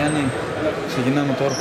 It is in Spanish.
Yanni, siguiendo el motor.